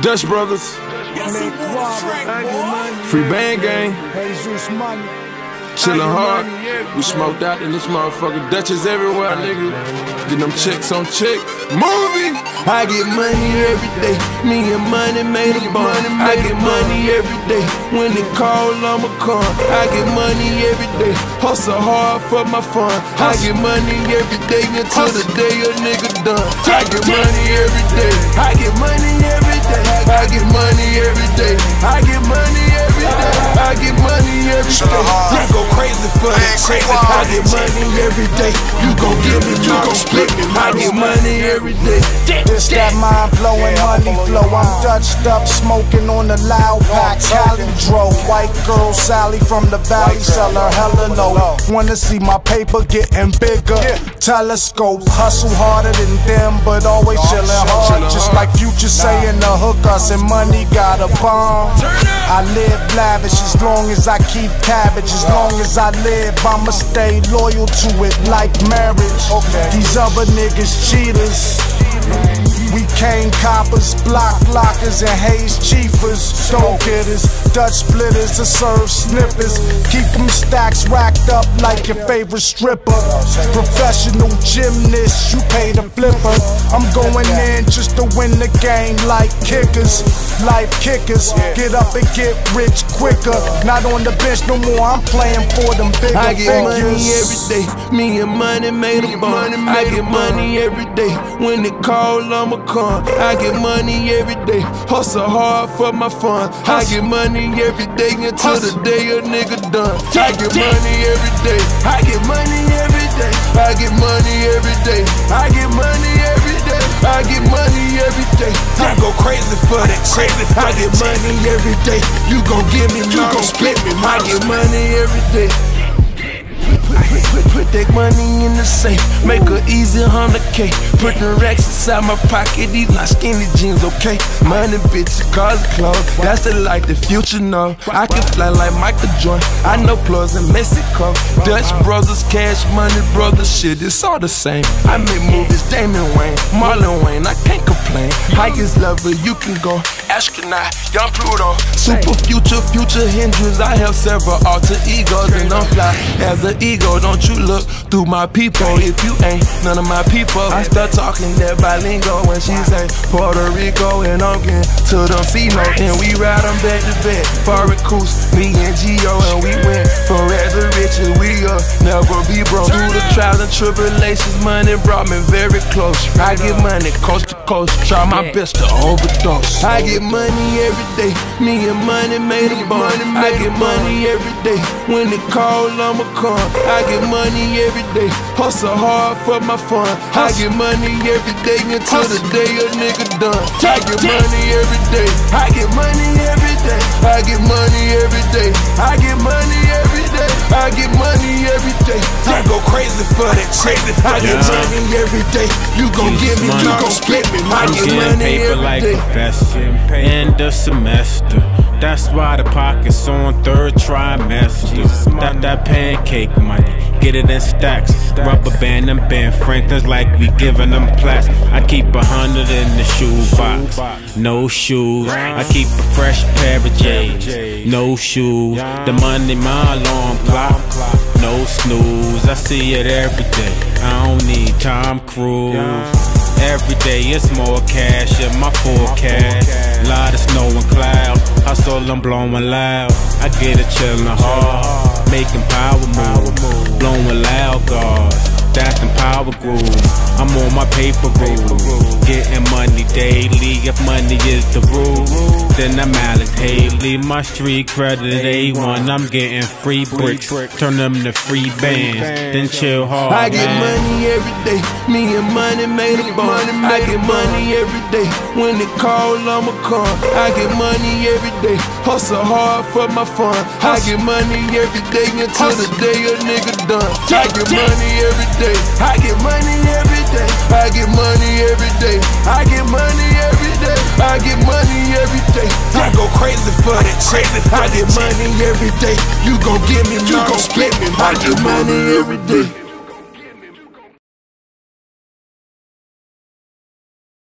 Dutch Brothers, Free Band Gang, chillin' hard. We smoked out in this motherfucker. Dutches everywhere, nigga. Get them chicks on chick. Movie. I get money every day. Me and money made a bond. I get money every day. When they call, I'ma come. I get money every day. Hustle hard for my fun. I get money every day until the day a nigga done. I get money for crazy. I get money every day. You gon' give me, you gon' split me. I get money every day. This that mind blowing money flow. I'm Dutched up, smoking on the loud pack. Cali dro. White girl Sally from the valley, sell her hella low. Wanna see my paper getting bigger. Telescope, hustle harder than them, but always chillin' hard. Just like Future saying the hook us and money got a bomb. I live lavish as long as I keep cabbage. As long as I live, I'ma stay loyal to it like marriage. These other niggas cheaters. We cane coppers, block lockers, and haze chiefers, stone getters, Dutch splitters to serve snippers. Keep them stacks racked up like your favorite stripper. Professional gymnast, you pay the flipper. I'm going in just to win the game like kickers, life kickers. Get up and get rich quicker. Not on the bench no more, I'm playing for them bigger I get money every day. Me and money made a bond. I get money every day. When they call, I'ma I get money every day. Hustle hard for my fun. I get money every day until the day a nigga done. I get money every day. I get money every day. I get money every day. I get money every day. I get money every day. I go crazy for that crazy. I get money every day. You gon' give me, you gon' split me. I get money every day. Put, that money in the safe, make her easy hundred K. Put the racks inside my pocket, these not skinny jeans, okay? Money, bitches, cars, and that's the life the future know. I can fly like Michael Jordan, I know plugs in Mexico. Dutch brothers, cash money brothers, shit, it's all the same. I make movies, Damon Wayans, Marlon Wayans, I can't complain. Highest level you can go, astronaut, young Pluto, super future, future Hendrix. I have several alter egos and I'm fly as an ego. Don't you look through my people if you ain't none of my people. I start talking that bilingual when she say Puerto Rico and I'm getting to them note. And we ride them back to back, foreign coast, me and Gio, and we went from rags to riches. We uh never be broke. Through the trials and tribulations, money brought me very close. I get money coast to coast, try my best to overdose. I get money every day, me and money made a bond. I get money every day, when they call, I'ma come. I get money every day, hustle hard for my fun. I get money every day until the day a nigga done. I get money every day, I get for that crazy. I get money every day. You gon' give me, you gon' split me. I I'm get getting money paper every like day. professor. End of semester. That's why the pockets on third trimester. That that pancake money. Get it in stacks. Rubber band and Ben Franklin's like we giving them plaques. I keep a hundred in the shoebox. No shoes. I keep a fresh pair of J's. No shoes. The money my alarm clock. No snooze. I see it every day. I don't need Tom Cruise. Every day it's more cash in my forecast. Lot of snow and cloud. Hustle, I'm blowing loud. I get it chillin' hard. Making power moves. Blowing loud guards. That's them power grooves. I'm on my paper groove. Getting money daily. If money is the rule, then I'm Alex Haley. My street credit A1. I'm getting free bricks. Turn them to free bands. Then chill hard. I get man. money every day. Me and money made a bond. I get money every day. When they call, I'ma come. I get money every day. Hustle hard for my fun. I get money every day until the day a nigga done. I get money every day. I get money every day. I get money every day. I get money every day. I get money every day. I go crazy for that crazy. I get money every day. You gon' give me, you gon' split me. I get money every day.